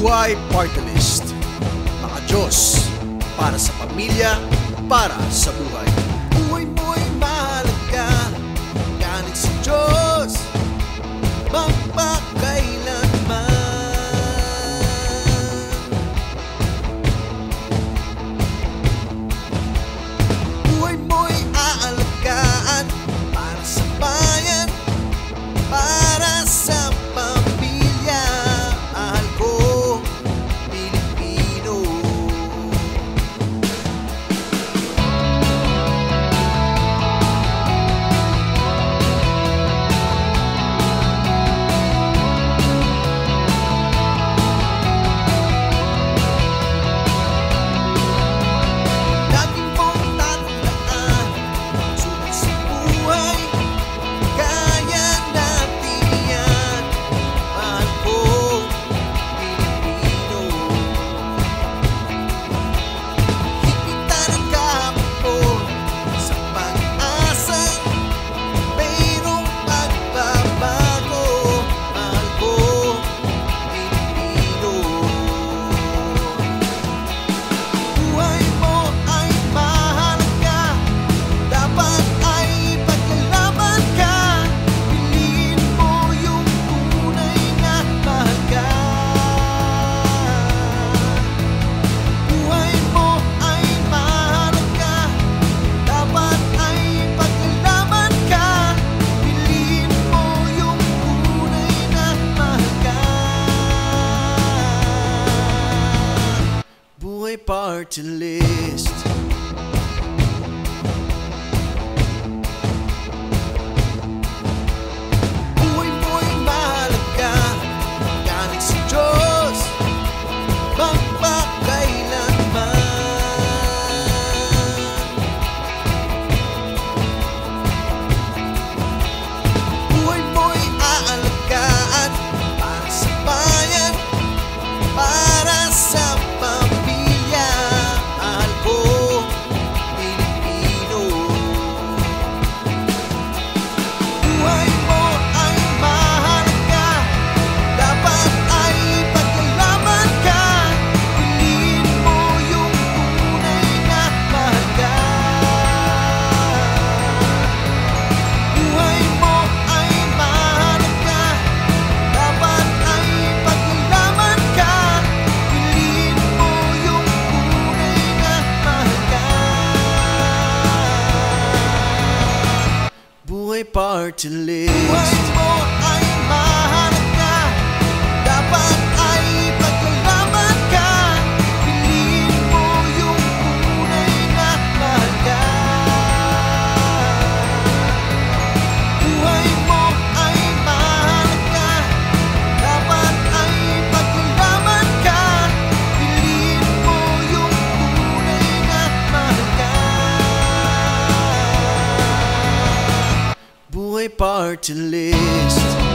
buhay party list. Mga Diyos, para sa pamilya, para sa buhay. party list. party list. party list.